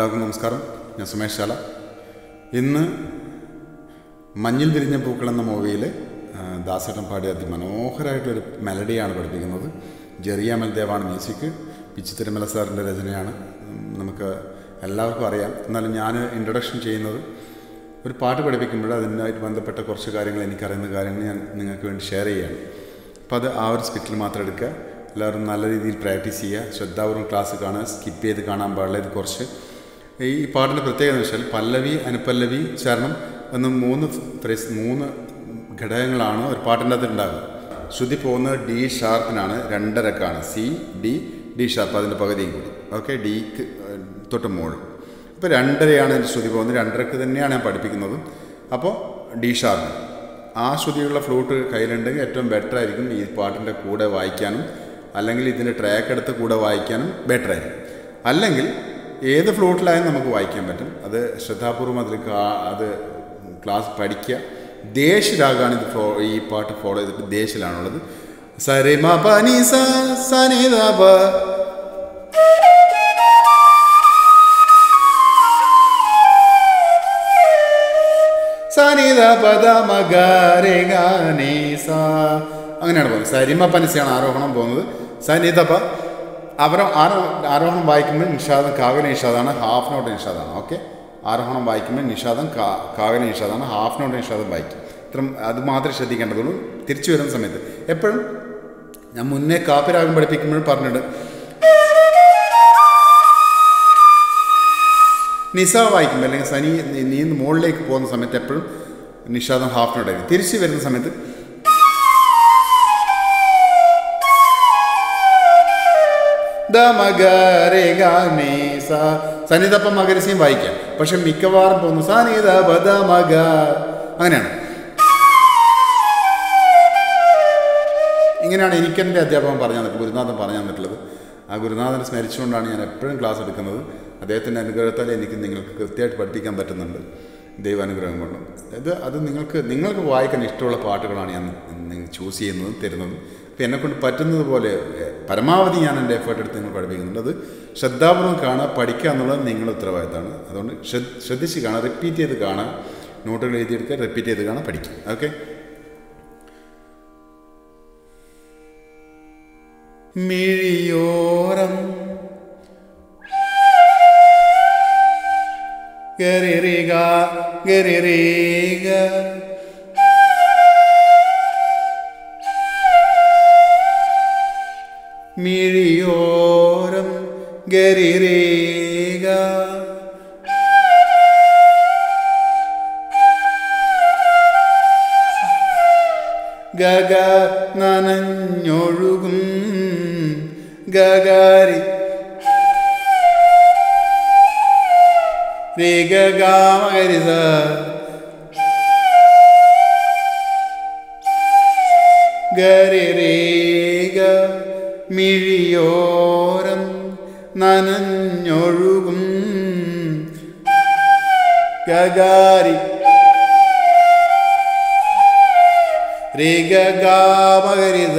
എല്ലാവർക്കും നമസ്കാരം. ഞാൻ സുമേഷ് ശാല. ഇന്ന് മഞ്ഞിൽ തിരിഞ്ഞ പൂക്കൾ എന്ന മൂവിയിൽ ദാസേട്ടൻ പാടിയ അതിമനോഹരമായിട്ടൊരു മെലഡിയാണ് പഠിപ്പിക്കുന്നത്. ജെറിയ ദേവാണ് മ്യൂസിക് പിച്ചു തിരുമല സാറിന്റെ രചനയാണ്. നമുക്ക് എല്ലാവർക്കും അറിയാം. എന്നാലും ഞാൻ ഇൻട്രൊഡക്ഷൻ ചെയ്യുന്നത് ഒരു പാട്ട് പഠിപ്പിക്കുമ്പോൾ അതിനായിട്ട് ബന്ധപ്പെട്ട കുറച്ച് കാര്യങ്ങൾ എനിക്കറിയുന്ന കാര്യങ്ങൾ ഞാൻ നിങ്ങൾക്ക് വേണ്ടി ഷെയർ ചെയ്യുകയാണ് അപ്പോൾ അത് ആ ഒരു സ്കിറ്റിൽ മാത്രം എടുക്കുക. എല്ലാവരും നല്ല രീതിയിൽ പ്രാക്ടീസ് ചെയ്യുക. ശ്രദ്ധാപൂർവം ക്ലാസ് കാണുക. സ്കിപ്പ് ചെയ്ത് കാണാൻ പാടില്ല ഇത് കുറച്ച്. ഈ പാട്ടിന്റെ പ്രത്യേകത എന്ന് വെച്ചാൽ പല്ലവി അനുപല്ലവി ചരണം എന്ന മൂന്ന് മൂന്ന് ഘടകങ്ങളാണ് ഒരു പാട്ടിന്റെ അകത്ത് ഉണ്ടാകുക ശ്രുതി പോകുന്നത് ഡി ഷാർപ്പിനാണ് രണ്ടരക്കാണ് സി ഡി ഡി ഷാർപ്പ് അതിന്റെ പകുതിയും കൂടി. ഓക്കെ ഡിക്ക് തൊട്ട് മുകളിൽ ഇപ്പോൾ രണ്ടരയാണ് എന്റെ ശ്രുതി പോകുന്നത്. രണ്ടരക്ക് തന്നെയാണ് ഞാൻ പഠിപ്പിക്കുന്നത്. അപ്പോൾ ഡി ഷാർപ്പ്. ആ ശ്രുതിയുള്ള ഫ്ലൂട്ട് കയ്യിലുണ്ടെങ്കിൽ ഏറ്റവും ബെറ്റർ ആയിരിക്കും ഈ പാട്ടിന്റെ കൂടെ വായിക്കാനും അല്ലെങ്കിൽ ഇതിന്റെ ട്രാക്ക് എടുത്ത് കൂടെ വായിക്കാനും ബെറ്റർ ആയിരിക്കും. അല്ലെങ്കിൽ ഏത് ഫ്ലൂട്ടിലായാലും നമുക്ക് വായിക്കാൻ പറ്റും. അത് ശ്രദ്ധാപൂർവം അതിൽ അത് ക്ലാസ് പഠിക്കുക. ദേശിലാകാണ് ഇത് ഫോ ഈ പാട്ട് ഫോളോ ചെയ്തിട്ട് ദേശിലാണുള്ളത്. സനിത സനിത പദ അങ്ങനെയാണ് പോകുന്നത്. സരിമ പനിസയാണ് ആരോഹണം പോകുന്നത്. സനിതപ അവരോ ആരോ ആരോഹണം വായിക്കുമ്പോൾ നിഷാദം കാവ്യ നിഷാദാണ് ഹാഫ് നോട്ട് നിഷാദാണ് ഓക്കെ ആരോഹണം വായിക്കുമ്പോൾ നിഷാദം കാ കാകന നിഷാദാണ് ഹാഫ് നോട്ട് നിഷാദം വായിക്കും. ഇത്രയും അത് മാത്രമേ ശ്രദ്ധിക്കേണ്ടതുള്ളൂ. തിരിച്ചു വരുന്ന സമയത്ത് എപ്പോഴും ഞാൻ മുന്നേ കാപ്പിരാഗം പഠിപ്പിക്കുമ്പോഴും പറഞ്ഞിട്ട് നിസ വായിക്കുമ്പോൾ അല്ലെങ്കിൽ സനി നീ- നീ മുകളിലേക്ക് പോകുന്ന സമയത്ത് എപ്പോഴും നിഷാദം ഹാഫ് നോട്ടായിരിക്കും തിരിച്ചു വരുന്ന സമയത്ത് സനിതപ്പം മകരസിയും വായിക്കാം. പക്ഷെ മിക്കവാറും പോകുന്നു സനിത ബദ മക അങ്ങനെയാണ്. ഇങ്ങനെയാണ് എനിക്കെന്റെ അധ്യാപകൻ പറഞ്ഞു തന്നിട്ട് ഗുരുനാഥൻ പറഞ്ഞു തന്നിട്ടുള്ളത് ആ ഗുരുനാഥനെ സ്മരിച്ചുകൊണ്ടാണ് ഞാൻ എപ്പോഴും ക്ലാസ് എടുക്കുന്നത്. അദ്ദേഹത്തിന്റെ അനുഗ്രഹത്താൽ എനിക്ക് നിങ്ങൾക്ക് കൃത്യമായിട്ട് പഠിപ്പിക്കാൻ പറ്റുന്നുണ്ട്. ദൈവാനുഗ്രഹം കൊണ്ടും. ഇത് അത് നിങ്ങൾക്ക് നിങ്ങൾക്ക് വായിക്കാൻ ഇഷ്ടമുള്ള പാട്ടുകളാണ് ഞാൻ നിങ്ങൾ ചൂസ് ചെയ്യുന്നതും തരുന്നതും. അപ്പോൾ എന്നെക്കൊണ്ട് പറ്റുന്നത് പോലെ പരമാവധി ഞാൻ എന്റെ എഫേർട്ട് എടുത്ത് നിങ്ങൾ പഠിപ്പിക്കുന്നുണ്ട്. അത് ശ്രദ്ധാപൂർവം കാണുക പഠിക്കുക എന്നുള്ളത് നിങ്ങളുടെ ഉത്തരവാദിത്തമാണ്. അതുകൊണ്ട് ശ്രദ്ധ- ശ്രദ്ധിച്ച് കാണുക റിപ്പീറ്റ് ചെയ്ത് കാണുക നോട്ടുകൾ എഴുതിയെടുക്കുക റിപ്പീറ്റ് ചെയ്ത് കാണുക പഠിക്കുക. ഓക്കെ മിഴിയോരം ഗരിരിക ഗരിരീക. മിഴിയോരം ഗരിരീക. ഗഗ നനഞ്ഞൊഴുകും ഗഗാരി രേഖാമകരിത ഗരിരേഖ മിഴിയോരം നനഞ്ഞൊഴുകും. ഗഗാരി രേഖാമകരിത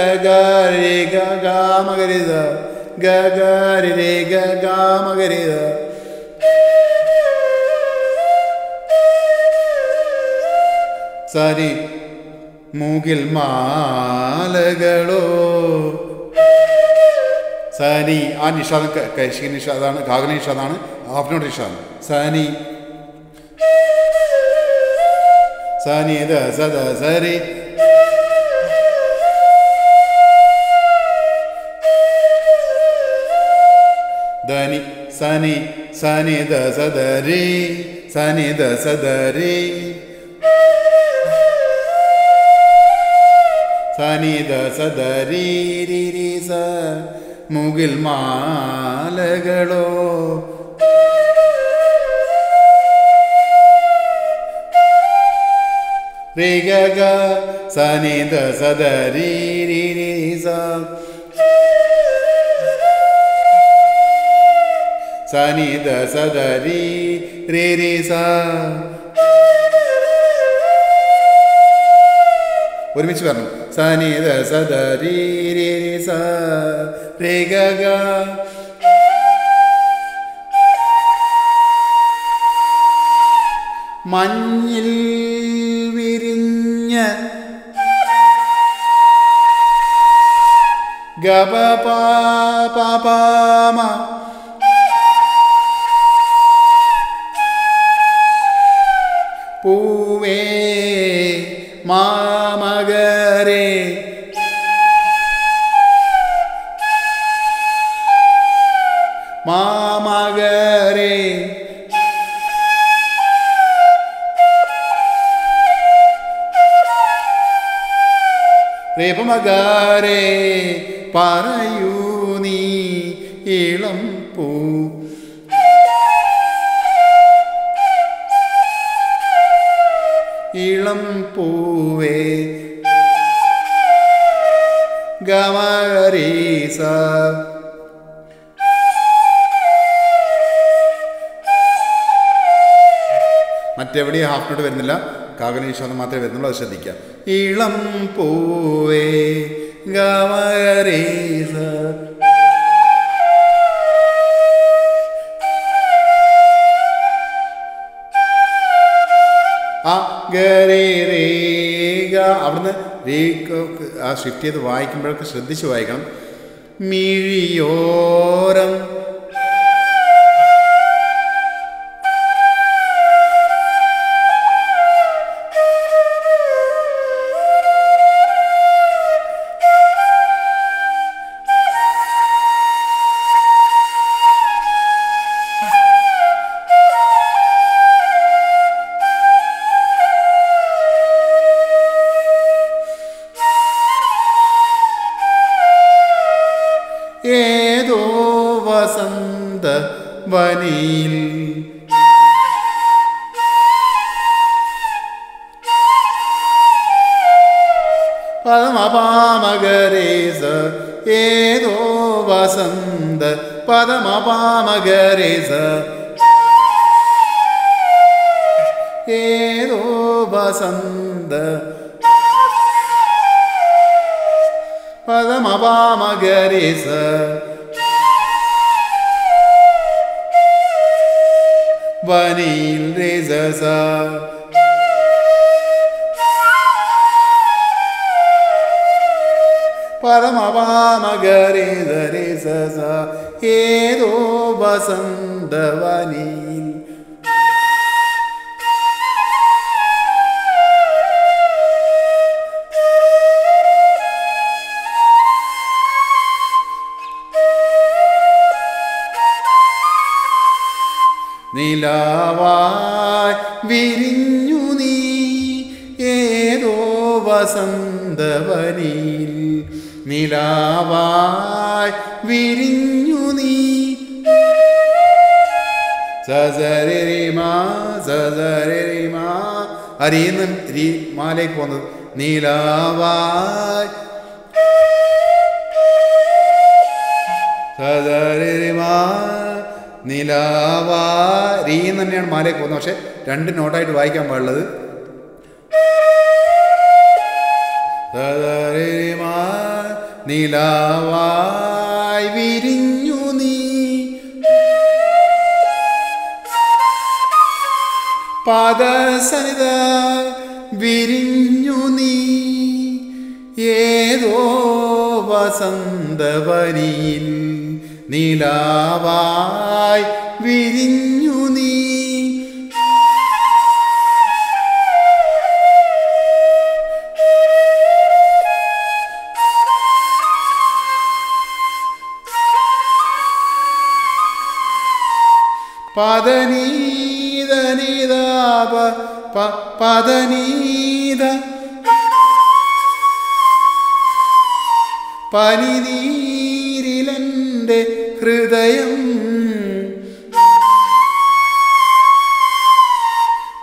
ഗഗാരി ഗഗാമകരിത ഗഗരി രേ സരി മൂകിൽ മാലകളോ. സനി ആ നിഷാദം കൈശിക നിഷാദാണ് ഗാഗന നിഷാദാണ് ആഫ്നോട് നിഷാദ് സനി. സനി ദ സദ സരി. ധനി സനി സനി ദ സദരി. സനി ദ സദ രി സനി ദ സദ രി സ. മുകിൽ മാലകളോ. രി രി രി സ. സനി ദ സദരി രേ രി ഒരുമിച്ച് പറഞ്ഞു. സനി ദ സദരി രേ രേ സ രേ ഗ മഞ്ഞിൽ വിരിഞ്ഞ ഗപ പാപമ പൂവേ മാമകരേ. മാമകരേ. രേപമകാരേ പറയൂ നീ ഇളം പൂ. ഇളം പൂവേ മറ്റെവിടെയും ഹാഫ് നോട്ട് വരുന്നില്ല. കാകനീശ്വരം മാത്രമേ വരുന്നുള്ളൂ അത് ശ്രദ്ധിക്കുക. ഇളം പൂവേ ഗമരീസ അവിടുന്ന് ആ ഷിഫ്റ്റ് ചെയ്ത് വായിക്കുമ്പോഴൊക്കെ ശ്രദ്ധിച്ച് വായിക്കണം. മിഴിയോരം പദമപാമകരേസ ഏതോ വസന്ത പദമപാമകരേസ ഏതോ വസന്ത പദമപാമകരേസ വനിൽ രേസസ പരമപാമകരേസ ഏതോ വസന്തവനിൽ നിലാവായി വിരിഞ്ഞു നീ. ഏതോ വസന്തവനിൽ നിലാവായി വിരിഞ്ഞു നീ. സസരിമാ സസരിമാ അരിയുന്ന രീ മാലേക്ക് വന്നത് നീലാവായി. സസരിമാ നിലാവാ രീ തന്നെയാണ് മാലയ്ക്ക് പോകുന്നത് പക്ഷെ രണ്ട് നോട്ടായിട്ട് വായിക്കാൻ പാടുള്ളത്. നിലാവായി വിരിഞ്ഞു നീ. പാദസനിത വിരിഞ്ഞു നീ. ഏതോ വസന്തവനിയിൽ നിലാവായി വിരിഞ്ഞു നീ. പദനീതനിതാപ പദനീത. പനിനീരിലെന്റെ ഹൃദയം.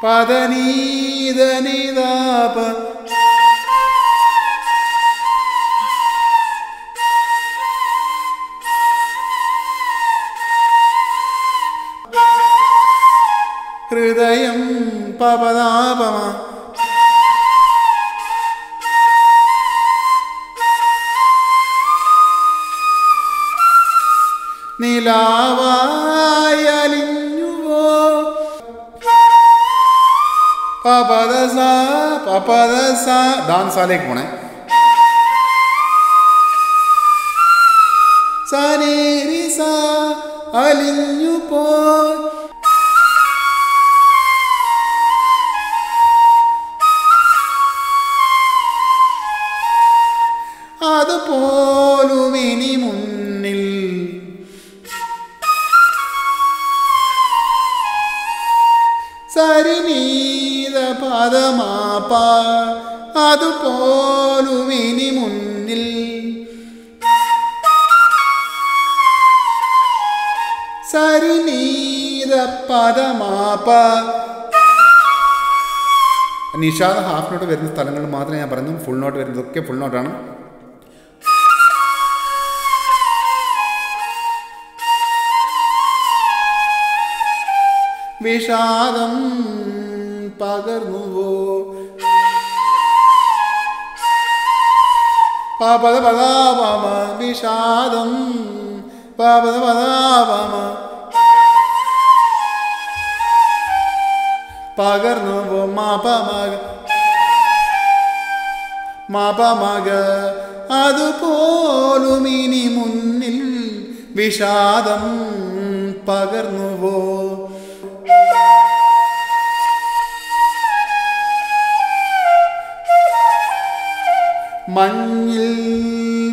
പദനീതനിതാപ ഹൃദയം പദാപമ. നിലാവായലിഞ്ഞുവോ? പപദസ പപദസ. ദാൻസാലേക്ക് പോണേ. സനേരിസ അലിഞ്ഞു പോയി അതുപോലും മുന്നിൽ. സരിനീത പദമാപ നിഷാദ് ഹാഫ് നോട്ട് വരുന്ന സ്ഥലങ്ങൾ മാത്രമേ ഞാൻ പറഞ്ഞു ഫുൾ നോട്ട് വരുന്നതൊക്കെ ഫുൾ നോട്ടാണ് വിഷാദം പകർന്നുവോ? പാപദ പദാപമ വിഷാദം പാപദ പദാപമ പകർന്നുവോ മാപമക. മാപമക. അതുപോലും ഇനി മുന്നിൽ വിഷാദം പകർന്നുവോ മഞ്ഞിൽ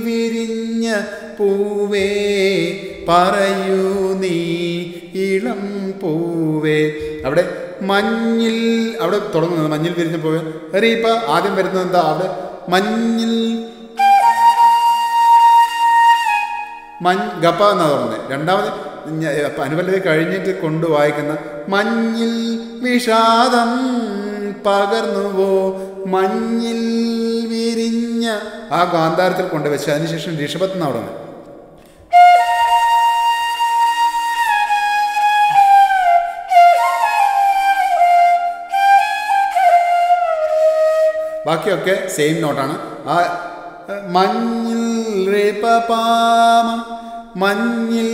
വിരിഞ്ഞ പൂവേ പറയൂ നീ ഇളം പൂവേ. അവിടെ മഞ്ഞിൽ അവിടെ തുടങ്ങുന്നത് മഞ്ഞിൽ വിരിഞ്ഞ പൂവേ. റീപ്പ ആദ്യം വരുന്നത് എന്താ? അവിടെ മഞ്ഞിൽ മൻ ഗപ്പ എന്നാ തുടങ്ങുന്നത് രണ്ടാമത് അനുപല്ലവി കഴിഞ്ഞിട്ട് കൊണ്ട് വായിക്കുന്ന മഞ്ഞിൽ വിഷാദം പകർന്നുവോ? മഞ്ഞിൽ വിരിഞ്ഞ ആ ഗാന്ധാരത്തിൽ കൊണ്ടുവച്ച് അതിനുശേഷം ഋഷഭത്ത് നിന്നാണ് തുടങ്ങുന്നത് ബാക്കിയൊക്കെ സെയിം നോട്ടാണ് ആ മഞ്ഞിൽ റേപ്പാമ മഞ്ഞിൽ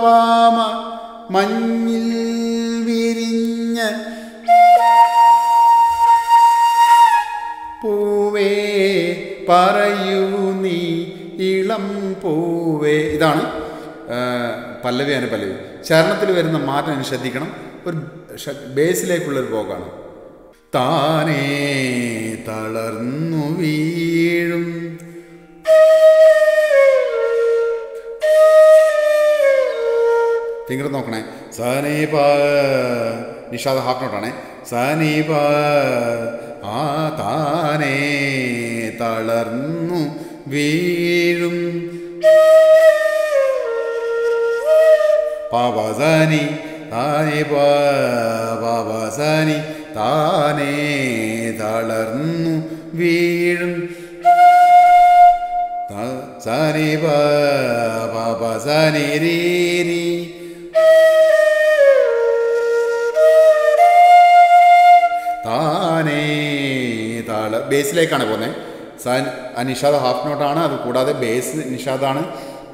പാമ മഞ്ഞിൽ പറയൂ നീ ഇളം പൂവേ. ഇതാണ് പല്ലവിയാണ് പല്ലവി ചരണത്തിൽ വരുന്ന മാറ്റം ഞാൻ ശ്രദ്ധിക്കണം. ഒരു ബേസിലേക്കുള്ള ബേസിലേക്കുള്ളൊരു പോക്കാണ്. താനേ തളർന്നു വീഴും. ഫിംഗർ നോക്കണേ. സനീപ നിഷാദ ഹാഫ് നോട്ടാണേ. സനീപ ആ താനേ തളർന്നു വീഴും. പവസനി താനെ പവസനി താനേ തളർന്നു വീഴും. സനി പ പാപ സനി രീ രീ. താനേ താള ബേസിലേക്കാണ് പോകുന്നത് സൻ നിഷാദ് ഹാഫ് നോട്ടാണ് അത് കൂടാതെ ബേസ് നിഷാദാണ്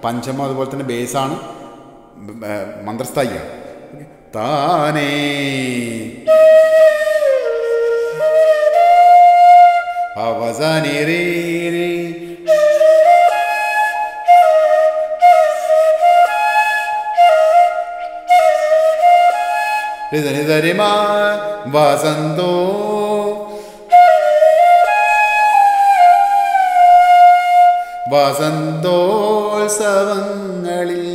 പഞ്ചമം അതുപോലെ തന്നെ ബേസാണ് മന്ത്രസ്ഥായിയാണ്. താനേ. അവസാനി. രിതനി തരിമാ വസന്തോ വസന്തോത്സവങ്ങളിൽ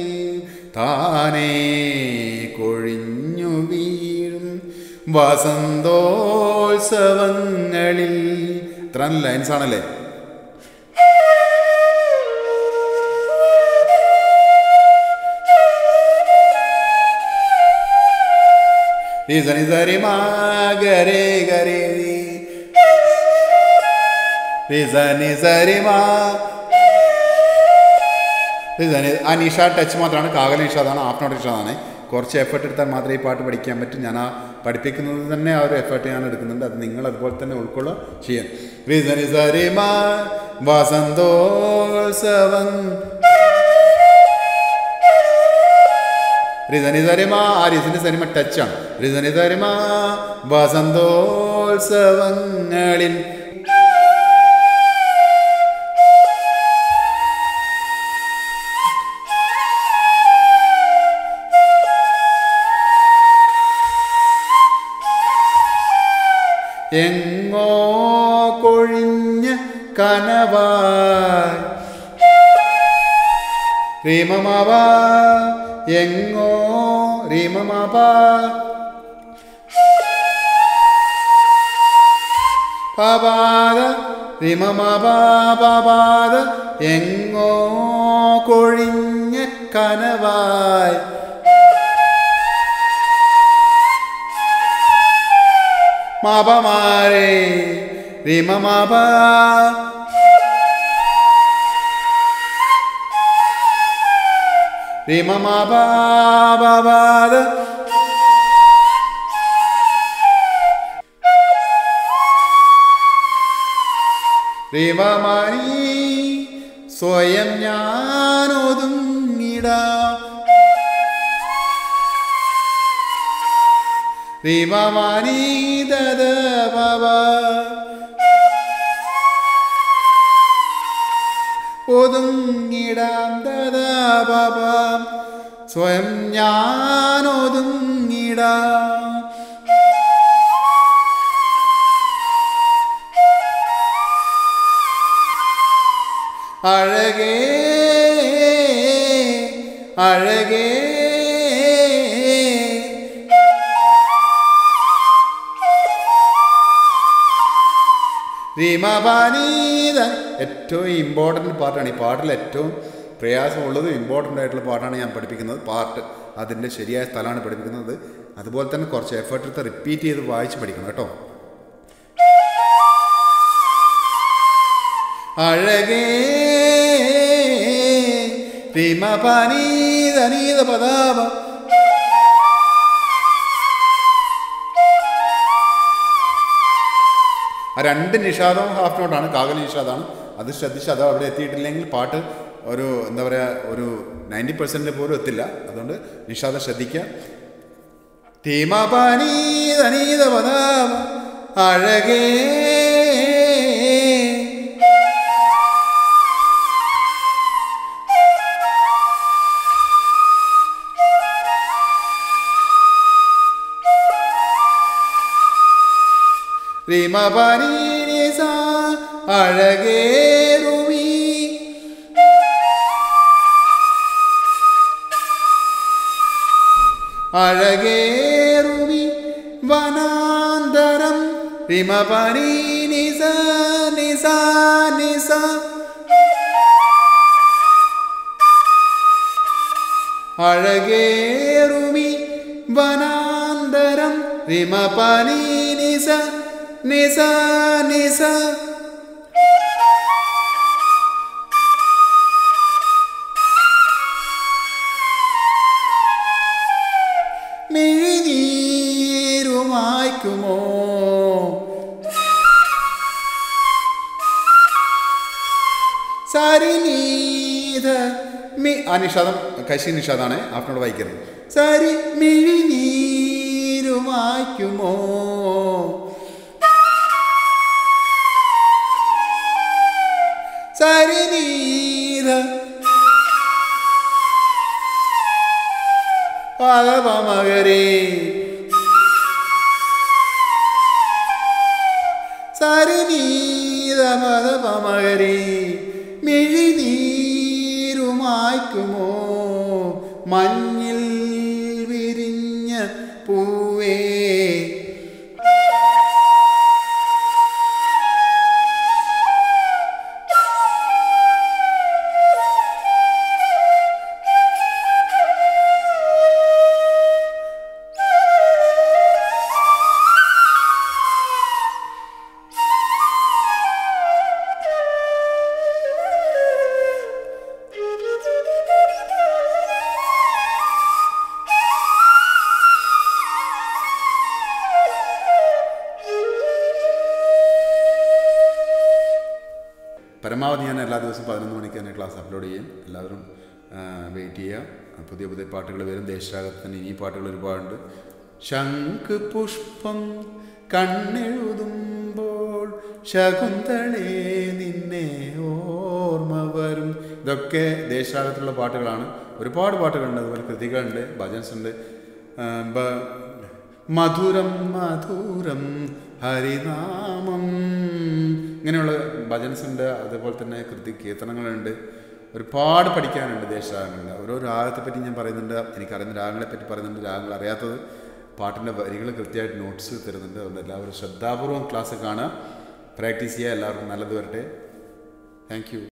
താനേ കൊഴിഞ്ഞു വീഴും വസന്തോത്സവങ്ങളിൽ ഇത്ര ലൈൻസ് ആണല്ലേ രിസനി സരിമാ ഗരേ ഗരേ. സരി സരിമാ രിസനി ആ നിഷ ടച്ച് മാത്രമാണ്. കാകല നിഷാദാണ് ഹാഫ് നോട്ട് നിഷാദാണ് കുറച്ച് എഫേർട്ട് എടുത്താൽ മാത്രമേ ഈ പാട്ട് പഠിക്കാൻ പറ്റൂ. ഞാൻ ആ പഠിപ്പിക്കുന്നത് തന്നെ ആ ഒരു എഫേർട്ട് ഞാൻ എടുക്കുന്നുണ്ട് അത് നിങ്ങൾ അതുപോലെ തന്നെ ഉൾക്കൊള്ളുക ചെയ്യാൻ. വസന്തോത്സവം റിസനി സരിമ ആ റിസനി സരിമ ടച്ചാണ് റിസനി സരിമ വസന്തോത്സവങ്ങളിൽ എങ്ങോ കൊഴിഞ്ഞ കനവായി. എങ്ങോ റീമമാവ. പവാദ റീമമാവാദ എങ്ങോ കൊഴിഞ്ഞ കനവായി. മാപമാരെ റിമമാപ റിമമാപ രീമമാരി സ്വയം ഞാനൊതുങ്ങിടാം. ഒതുങ്ങിടാം ബാബ സ്വയം അഴകേ അഴകേ. റീമാപാനീത ഏറ്റവും ഇമ്പോർട്ടന്റ് പാട്ടാണ്. ഈ പാട്ടിൽ ഏറ്റവും പ്രയാസമുള്ളത് ഇമ്പോർട്ടന്റ് ആയിട്ടുള്ള പാട്ടാണ് ഞാൻ പഠിപ്പിക്കുന്നത്. പാട്ട് അതിന്റെ ശരിയായ സ്ഥലമാണ് പഠിപ്പിക്കുന്നത്. അതുപോലെ തന്നെ കുറച്ച് എഫേർട്ട് എടുത്ത് റിപ്പീറ്റ് ചെയ്ത് വായിച്ച് പഠിക്കണം കേട്ടോ. അഴകേ റീമാപാനീത നീത ആ രണ്ട് നിഷാദവും ഹാഫ് നോട്ടാണ് കാകൽ നിഷാദാണ്. അത് ശ്രദ്ധിച്ച് അത് അവിടെ എത്തിയിട്ടില്ലെങ്കിൽ പാട്ട് ഒരു എന്താ പറയുക ഒരു നയന്റി പെർസെന്റ് പോലും എത്തില്ല. അതുകൊണ്ട് നിഷാദം ശ്രദ്ധിക്കുക. തീമാപാനീതനീത അഴകേ റിമപനീസ അഴകേറുവി അഴകേറുമി വനാന്തരം റിമപനി നിസ നിസ. നിസ അഴകേറുമി വനാന്തരം റിമപനി നിസ നിസ നിസ മിഴിനീരുമായ്ക്കുമോ? സരിനീത മി ആ നിഷാദം കശി നിഷാദാണ്. ആഫ്റ്ററോട് വായിക്കരുത്. സരി മിഴിനീരുമായ്ക്കുമോ? സരിനീത പദപമകരേ സരിനീത പദപമകരേ മിഴിനീരുമായ്ക്കുമോ? മഞ്ഞിൽ അപ്ലോഡ് ചെയ്യും. എല്ലാവരും വെയിറ്റ് ചെയ്യാം. പുതിയ പുതിയ പാട്ടുകൾ വരും. ദേശരാഗത്തിന് ഇനി പാട്ടുകൾ ഒരുപാടുണ്ട്. ശംഖ് പുഷ്പം കണ്ണെഴുതുമ്പോൾ ശകുന്തളേ നിന്നെ ഓർമ്മ വരും. ഇതൊക്കെ ദേശരാഗത്തിലുള്ള പാട്ടുകളാണ്. ഒരുപാട് പാട്ടുകളുണ്ട് അതുപോലെ കൃതികളുണ്ട് ഭജൻസ് ഉണ്ട് മധുരം മധുരം ഹരിനാമം. ഇങ്ങനെയുള്ള ഭജൻസ് ഉണ്ട് അതുപോലെ തന്നെ കൃതി കീർത്തനങ്ങളുണ്ട്. ഒരുപാട് പഠിക്കാനുണ്ട് ദേശരാഗങ്ങളിൽ ഓരോ രാഗത്തെപ്പറ്റി ഞാൻ പറയുന്നുണ്ട് എനിക്കറിയുന്ന രാഗങ്ങളെ പറ്റി പറയുന്നുണ്ട് രാഗങ്ങൾ അറിയാത്തത് പാട്ടിന്റെ വരികൾ കൃത്യമായിട്ട് നോട്ട്സ് തരുന്നുണ്ട്. അതുകൊണ്ട് എല്ലാവരും ശ്രദ്ധാപൂർവം ക്ലാസ് കാണുക. പ്രാക്ടീസ് ചെയ്യുക. എല്ലാവർക്കും നല്ലത് വരട്ടെ. Thank you